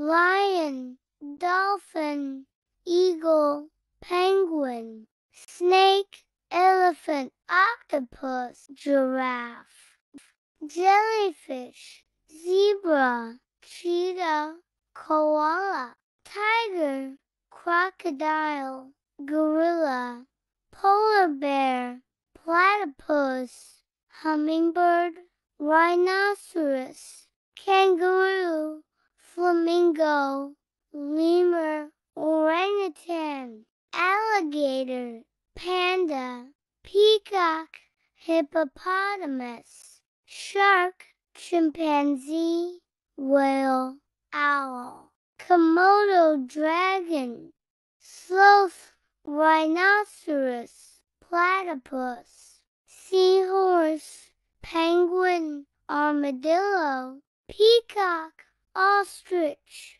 lion, dolphin, eagle, penguin, snake, elephant, octopus, giraffe, jellyfish, zebra, cheetah, koala, tiger, crocodile, gorilla, polar bear, platypus, hummingbird, rhinoceros, kangaroo, flamingo, lemur, orangutan, alligator, panda, peacock, hippopotamus, shark, chimpanzee, whale, owl, Komodo dragon, sloth, rhinoceros, platypus, seahorse, penguin, armadillo, peacock, ostrich,